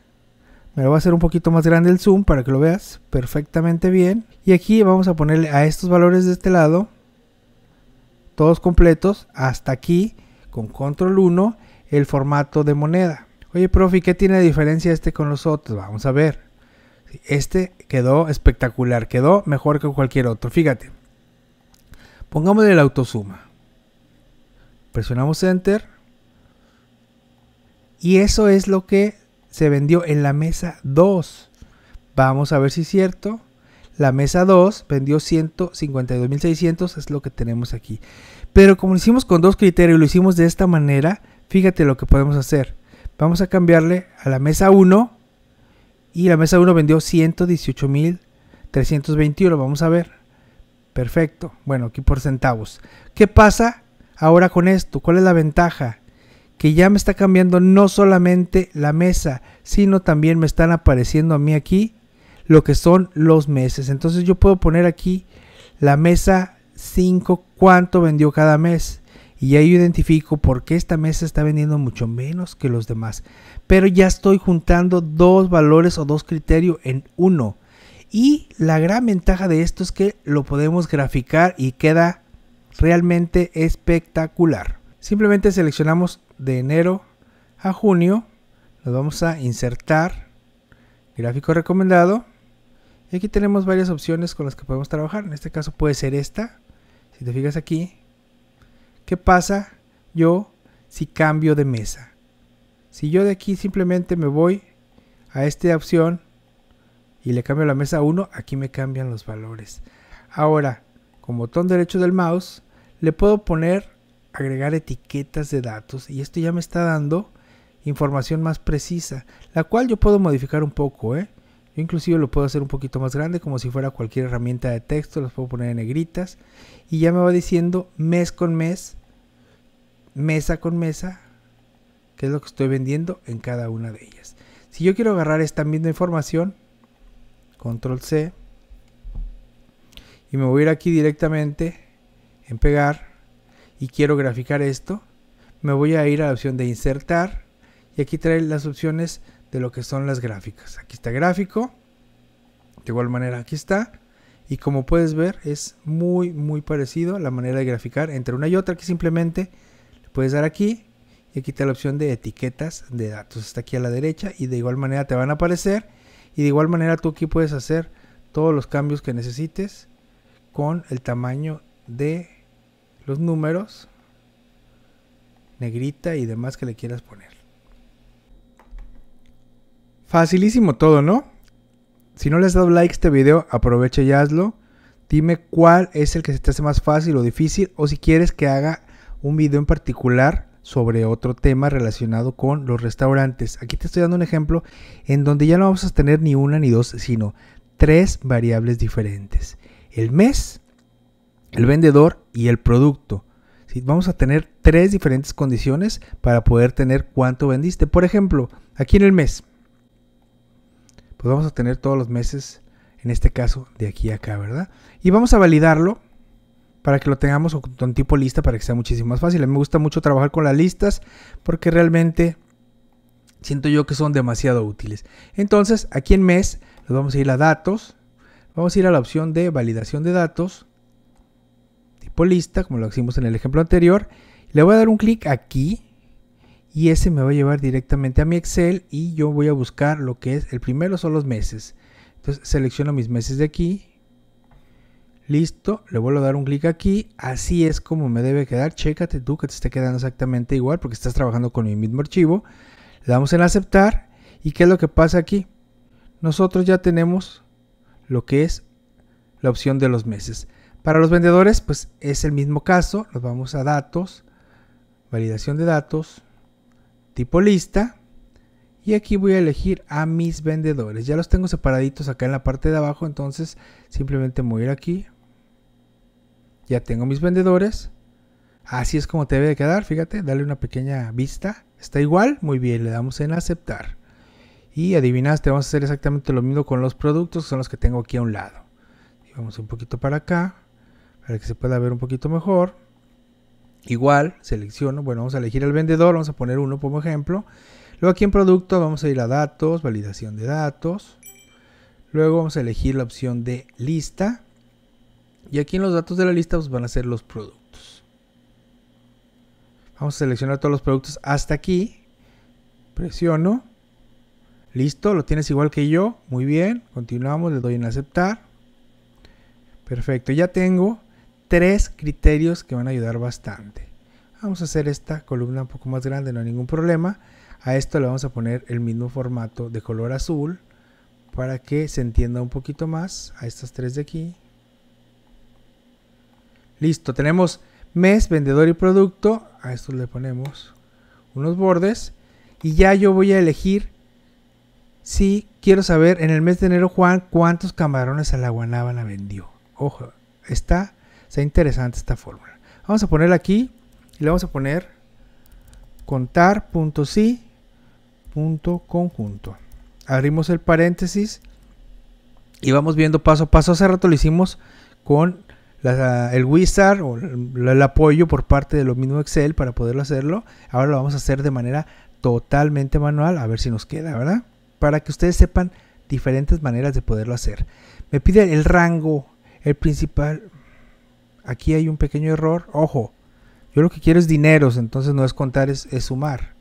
Me lo voy a hacer un poquito más grande el zoom para que lo veas perfectamente bien. Y aquí vamos a ponerle a estos valores de este lado. Todos completos. Hasta aquí. Con control 1. El formato de moneda. Oye, profe, ¿qué tiene de diferencia este con los otros? Vamos a ver. Este quedó espectacular. Quedó mejor que cualquier otro. Fíjate. Pongámosle el autosuma. Presionamos Enter. Y eso es lo que se vendió en la mesa 2. Vamos a ver si es cierto. La mesa 2 vendió 152.600, es lo que tenemos aquí. Pero como lo hicimos con dos criterios y lo hicimos de esta manera, fíjate lo que podemos hacer. Vamos a cambiarle a la mesa 1 y la mesa 1 vendió 118.321, vamos a ver. Perfecto. Bueno, aquí por centavos. ¿Qué pasa ahora con esto? ¿Cuál es la ventaja? Que ya me está cambiando no solamente la mesa, sino también me están apareciendo a mí aquí lo que son los meses. Entonces yo puedo poner aquí la mesa 5, cuánto vendió cada mes. Y ahí yo identifico por qué esta mesa está vendiendo mucho menos que los demás. Pero ya estoy juntando dos valores o dos criterios en uno. Y la gran ventaja de esto es que lo podemos graficar y queda realmente espectacular. Simplemente seleccionamos de enero a junio. Nos vamos a insertar. Gráfico recomendado. Y aquí tenemos varias opciones con las que podemos trabajar. En este caso puede ser esta. Si te fijas aquí. ¿Qué pasa yo si cambio de mesa? Si yo de aquí simplemente me voy a esta opción y le cambio la mesa 1, aquí me cambian los valores. Ahora, con botón derecho del mouse, le puedo poner agregar etiquetas de datos y esto ya me está dando información más precisa, la cual yo puedo modificar un poco, ¿eh? Yo inclusive lo puedo hacer un poquito más grande como si fuera cualquier herramienta de texto, los puedo poner en negritas y ya me va diciendo mes con mes, mesa con mesa, qué es lo que estoy vendiendo en cada una de ellas. Si yo quiero agarrar esta misma información, control C, y me voy a ir aquí directamente en pegar y quiero graficar esto, me voy a ir a la opción de insertar y aquí trae las opciones de lo que son las gráficas. Aquí está gráfico. De igual manera aquí está. Y como puedes ver es muy muy parecido la manera de graficar entre una y otra que simplemente le puedes dar aquí y aquí está la opción de etiquetas de datos. Está aquí a la derecha y de igual manera te van a aparecer y de igual manera tú aquí puedes hacer todos los cambios que necesites con el tamaño de los números, negrita y demás que le quieras poner. Facilísimo todo, ¿no? Si no le has dado like a este video, aprovecha y hazlo. Dime cuál es el que se te hace más fácil o difícil o si quieres que haga un video en particular sobre otro tema relacionado con los restaurantes. Aquí te estoy dando un ejemplo en donde ya no vamos a tener ni una ni dos, sino tres variables diferentes. El mes, el vendedor y el producto. Vamos a tener tres diferentes condiciones para poder tener cuánto vendiste. Por ejemplo, aquí en el mes, pues vamos a tener todos los meses, en este caso, de aquí a acá, ¿verdad? Y vamos a validarlo para que lo tengamos con tipo lista para que sea muchísimo más fácil. Me gusta mucho trabajar con las listas porque realmente siento yo que son demasiado útiles. Entonces, aquí en mes, nos vamos a ir a datos, vamos a ir a la opción de validación de datos, tipo lista, como lo hicimos en el ejemplo anterior. Le voy a dar un clic aquí y ese me va a llevar directamente a mi Excel y yo voy a buscar lo que es el primero son los meses. Entonces selecciono mis meses de aquí. Listo, le vuelvo a dar un clic aquí. Así es como me debe quedar. Chécate tú que te esté quedando exactamente igual porque estás trabajando con mi mismo archivo. Le damos en aceptar. ¿Y qué es lo que pasa aquí? Nosotros ya tenemos lo que es la opción de los meses. Para los vendedores, pues es el mismo caso. Nos vamos a datos, validación de datos, tipo lista. Y aquí voy a elegir a mis vendedores. Ya los tengo separaditos acá en la parte de abajo. Entonces simplemente voy a ir aquí. Ya tengo mis vendedores. Así es como te debe de quedar. Fíjate, dale una pequeña vista. Está igual. Muy bien, le damos en aceptar. Y adivinaste, vamos a hacer exactamente lo mismo con los productos, son los que tengo aquí a un lado. Vamos un poquito para acá, para que se pueda ver un poquito mejor. Igual, selecciono, bueno, vamos a elegir el vendedor, vamos a poner uno como ejemplo. Luego aquí en producto vamos a ir a datos, validación de datos. Luego vamos a elegir la opción de lista. Y aquí en los datos de la lista pues, van a ser los productos. Vamos a seleccionar todos los productos hasta aquí. Presiono. Listo, lo tienes igual que yo. Muy bien. Continuamos, le doy en aceptar. Perfecto, ya tengo tres criterios que van a ayudar bastante. Vamos a hacer esta columna un poco más grande, no hay ningún problema. A esto le vamos a poner el mismo formato de color azul para que se entienda un poquito más a estas tres de aquí. Listo, tenemos mes, vendedor y producto. A esto le ponemos unos bordes. Y ya yo voy a elegir si quiero saber en el mes de enero Juan cuántos camarones a la guanábana vendió. Ojo, está, está interesante esta fórmula. Vamos a ponerla aquí y le vamos a poner contar.si.conjunto. Abrimos el paréntesis y vamos viendo paso a paso. Hace rato lo hicimos con el wizard o el, apoyo por parte de lo mismo Excel para poderlo hacerlo. Ahora lo vamos a hacer de manera totalmente manual, a ver si nos queda, ¿verdad? Para que ustedes sepan diferentes maneras de poderlo hacer. Me pide el rango, el principal. Aquí hay un pequeño error. Ojo, yo lo que quiero es dineros, entonces no es contar, es, es sumar.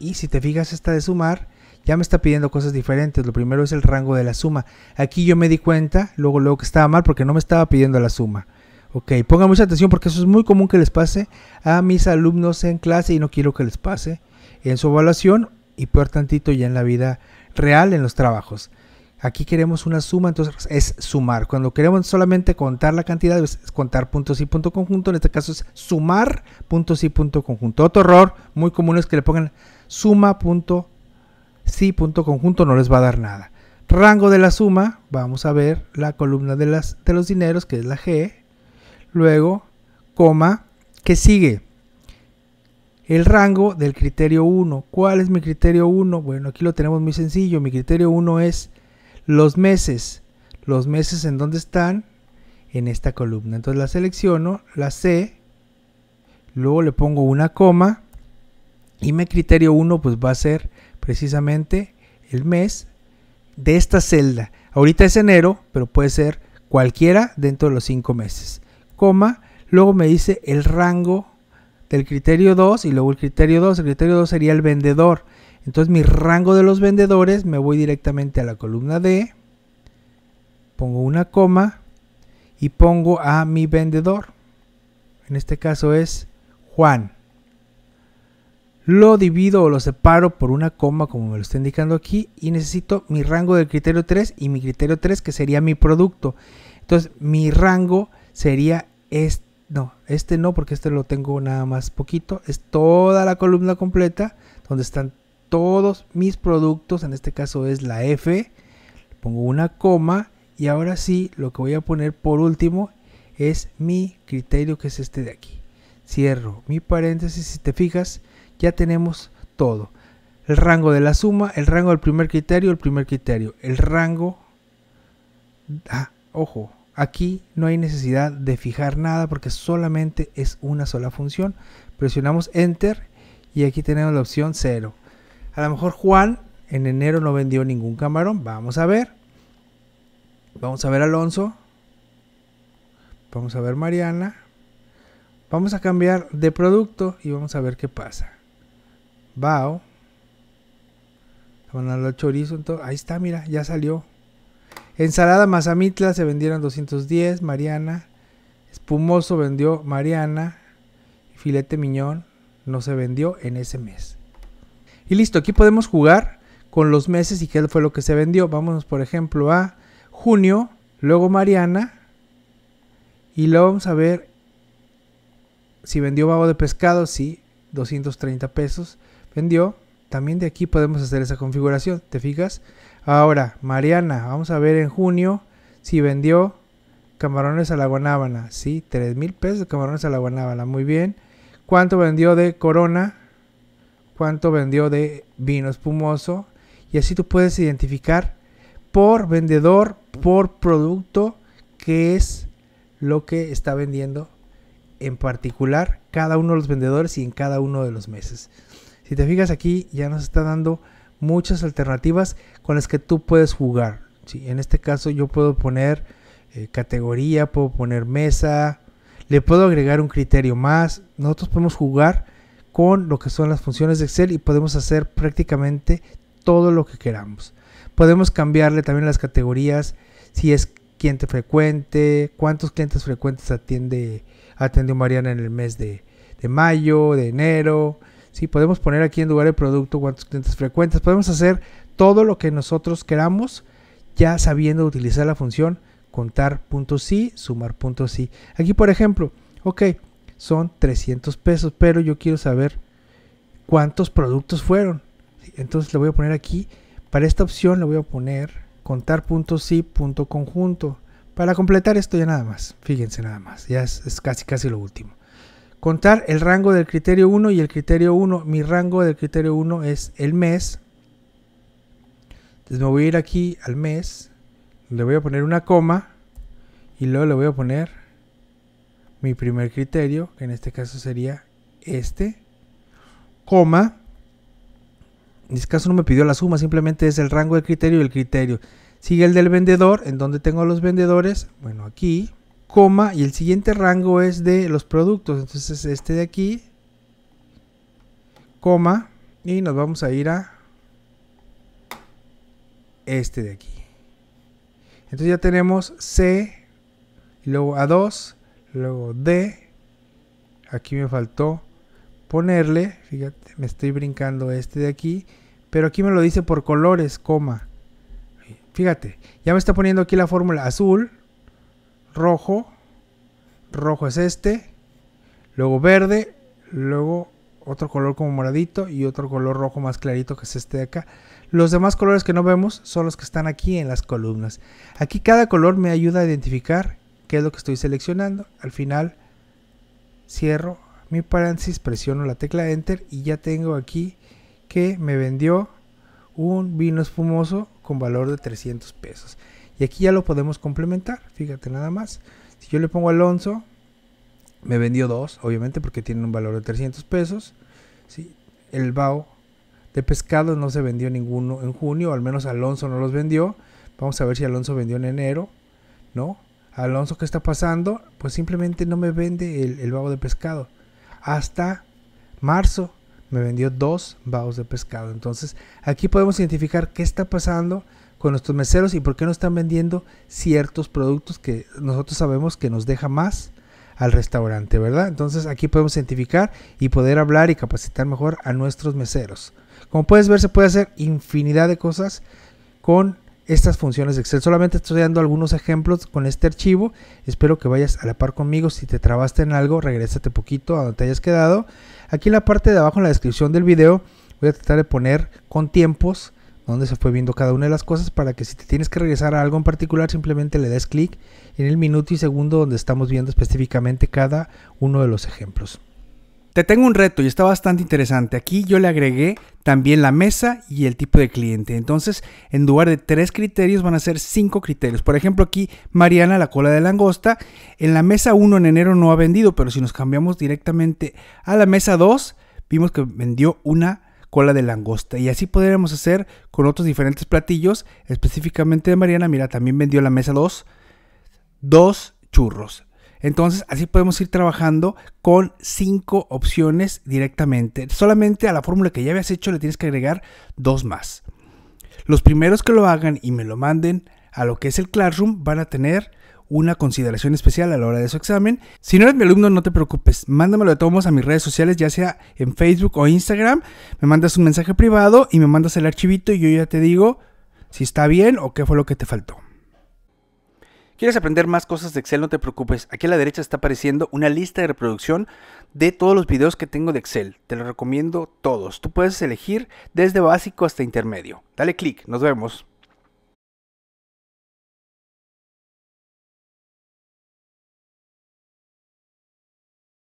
Y si te fijas, esta de sumar ya me está pidiendo cosas diferentes. Lo primero es el rango de la suma. Aquí yo me di cuenta, luego, luego que estaba mal porque no me estaba pidiendo la suma. Ok, pongan mucha atención porque eso es muy común que les pase a mis alumnos en clase y no quiero que les pase en su evaluación y peor tantito ya en la vida real, en los trabajos. Aquí queremos una suma, entonces es sumar. Cuando queremos solamente contar la cantidad, es contar puntos y punto conjunto. En este caso es sumar puntos y punto conjunto. Otro error muy común es que le pongan suma punto sí punto conjunto no les va a dar nada. Rango de la suma, vamos a ver la columna de, las, de los dineros, que es la G. Luego, coma, ¿qué sigue? El rango del criterio 1. ¿Cuál es mi criterio 1? Bueno, aquí lo tenemos muy sencillo. Mi criterio 1 es los meses. Los meses en dónde están? En esta columna. Entonces la selecciono, la C, luego le pongo una coma y mi criterio 1 pues va a ser precisamente el mes de esta celda. Ahorita es enero, pero puede ser cualquiera dentro de los cinco meses. Coma, luego me dice el rango del criterio 2 y luego el criterio 2. El criterio 2 sería el vendedor. Entonces mi rango de los vendedores me voy directamente a la columna D, pongo una coma y pongo a mi vendedor. En este caso es Juan lo divido o lo separo por una coma como me lo está indicando aquí y necesito mi rango del criterio 3 y mi criterio 3 que sería mi producto. Entonces mi rango sería este, no, este no porque este lo tengo nada más poquito, es toda la columna completa donde están todos mis productos, en este caso es la F, pongo una coma y ahora sí lo que voy a poner por último es mi criterio que es este de aquí. Cierro mi paréntesis, si te fijas, ya tenemos todo. El rango de la suma, el rango del primer criterio, el primer criterio. El rango... Ah, ojo, aquí no hay necesidad de fijar nada porque solamente es una sola función. Presionamos Enter y aquí tenemos la opción 0. A lo mejor Juan en enero no vendió ningún camarón. Vamos a ver. Vamos a ver Alonso. Vamos a ver Mariana. Vamos a cambiar de producto y vamos a ver qué pasa. Bao. el chorizo. Ahí está, mira, ya salió. Ensalada mazamitla se vendieron 210. Mariana. Espumoso vendió Mariana. Filete miñón no se vendió en ese mes. Y listo, aquí podemos jugar con los meses y qué fue lo que se vendió. Vámonos, por ejemplo, a junio, luego Mariana. Y luego vamos a ver si vendió babo de pescado, sí, 230 pesos vendió. También de aquí podemos hacer esa configuración, ¿te fijas? Ahora, Mariana, vamos a ver en junio si vendió camarones a la guanábana. Sí, 3 mil pesos de camarones a la guanábana, muy bien. ¿Cuánto vendió de corona? ¿Cuánto vendió de vino espumoso? y así tú puedes identificar por vendedor, por producto, qué es lo que está vendiendo en particular cada uno de los vendedores y en cada uno de los meses. Si te fijas aquí ya nos está dando muchas alternativas con las que tú puedes jugar. En este caso yo puedo poner eh, categoría, puedo poner mesa, le puedo agregar un criterio más. Nosotros podemos jugar con lo que son las funciones de Excel y podemos hacer prácticamente todo lo que queramos. Podemos cambiarle también las categorías, si es cliente frecuente, cuántos clientes frecuentes atiende, atendió Mariana en el mes de, mayo, de enero. Si podemos poner aquí en lugar de producto cuántos clientes frecuentes. Podemos hacer todo lo que nosotros queramos ya sabiendo utilizar la función contar puntos sí, sumar sí. Aquí por ejemplo, ok, son 300 pesos, pero yo quiero saber cuántos productos fueron. Entonces le voy a poner aquí, para esta opción le voy a poner contar sí, conjunto. Para completar esto ya nada más, fíjense nada más, ya es, es casi casi lo último. Contar el rango del criterio 1 y el criterio 1, mi rango del criterio 1 es el mes. Entonces me voy a ir aquí al mes, le voy a poner una coma y luego le voy a poner mi primer criterio, que en este caso sería este, coma. En este caso no me pidió la suma, simplemente es el rango del criterio y el criterio. Sigue el del vendedor, en donde tengo los vendedores, bueno, aquí, coma, y el siguiente rango es de los productos, entonces este de aquí, coma, y nos vamos a ir a este de aquí. Entonces ya tenemos C, luego A2, luego D. Aquí me faltó ponerle, fíjate, me estoy brincando este de aquí, pero aquí me lo dice por colores, coma. Fíjate, ya me está poniendo aquí la fórmula azul, rojo, rojo es este, luego verde, luego otro color como moradito y otro color rojo más clarito que es este de acá. Los demás colores que no vemos son los que están aquí en las columnas. Aquí cada color me ayuda a identificar qué es lo que estoy seleccionando. Al final cierro mi paréntesis, presiono la tecla Enter y ya tengo aquí que me vendió un vino espumoso con valor de 300 pesos. Y aquí ya lo podemos complementar, fíjate nada más. Si yo le pongo Alonso, me vendió dos, obviamente porque tiene un valor de 300 pesos. ¿sí? El BAO de pescado no se vendió ninguno en junio, al menos Alonso no los vendió. Vamos a ver si Alonso vendió en enero, ¿no? Alonso, ¿qué está pasando? Pues simplemente no me vende el, el de pescado. Hasta marzo me vendió dos vaos de pescado. Entonces aquí podemos identificar qué está pasando con nuestros meseros y por qué no están vendiendo ciertos productos que nosotros sabemos que nos deja más al restaurante, ¿verdad? Entonces aquí podemos identificar y poder hablar y capacitar mejor a nuestros meseros. Como puedes ver, se puede hacer infinidad de cosas con estas funciones de Excel. Solamente estoy dando algunos ejemplos con este archivo. Espero que vayas a la par conmigo. Si te trabaste en algo, regrésate poquito a donde te hayas quedado. Aquí en la parte de abajo, en la descripción del video, voy a tratar de poner con tiempos donde se fue viendo cada una de las cosas para que si te tienes que regresar a algo en particular, simplemente le des clic en el minuto y segundo donde estamos viendo específicamente cada uno de los ejemplos. Te tengo un reto y está bastante interesante. Aquí yo le agregué también la mesa y el tipo de cliente. Entonces, en lugar de tres criterios, van a ser cinco criterios. Por ejemplo, aquí Mariana, la cola de langosta. En la mesa 1 en enero no ha vendido, pero si nos cambiamos directamente a la mesa 2, vimos que vendió una cola de langosta. Y así podríamos hacer con otros diferentes platillos. Específicamente de Mariana, mira, también vendió la mesa 2, dos churros. Entonces, así podemos ir trabajando con cinco opciones directamente. Solamente a la fórmula que ya habías hecho le tienes que agregar dos más. Los primeros que lo hagan y me lo manden a lo que es el Classroom van a tener una consideración especial a la hora de su examen. Si no eres mi alumno, no te preocupes. Mándamelo de todos a mis redes sociales, ya sea en Facebook o Instagram. Me mandas un mensaje privado y me mandas el archivito y yo ya te digo si está bien o qué fue lo que te faltó. ¿Quieres aprender más cosas de Excel? No te preocupes. Aquí a la derecha está apareciendo una lista de reproducción de todos los videos que tengo de Excel. Te los recomiendo todos. Tú puedes elegir desde básico hasta intermedio. Dale clic. Nos vemos.